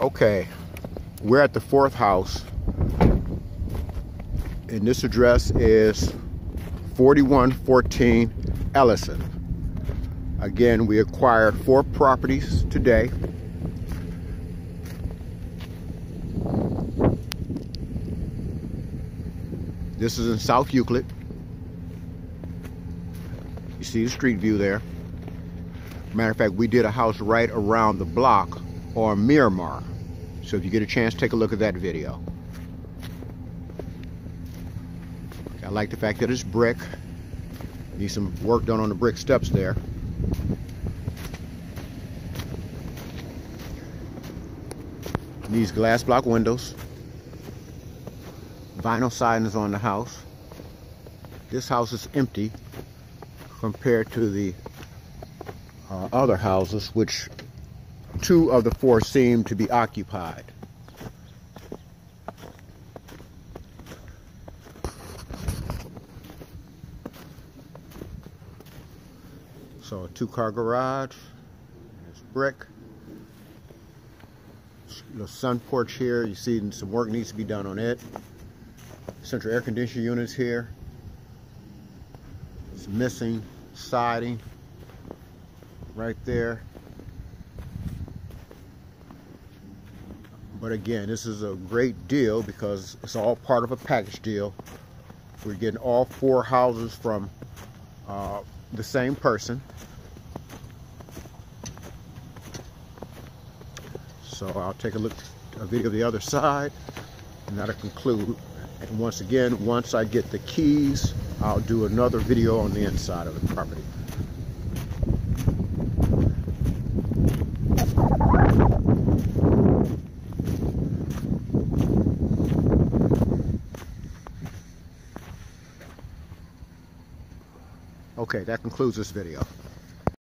Okay, we're at the fourth house, and this address is 4114 Ellison. Again, we acquired four properties today. This is in South Euclid. You see the street view there. Matter of fact, we did a house right around the block on Miramar. So if you get a chance, take a look at that video. I like the fact that it's brick. Need some work done on the brick steps there. These glass block windows. Vinyl siding is on the house. This house is empty compared to the uh, other houses, which two of the four seem to be occupied. So a two-car garage, it's brick. The sun porch here, you see some work needs to be done on it. Central air conditioner units here. It's missing siding right there. But again, this is a great deal because it's all part of a package deal. We're getting all four houses from uh, the same person. So I'll take a look, a video of the other side, and that'll conclude. And once again, once I get the keys, I'll do another video on the inside of the property. Okay, that concludes this video.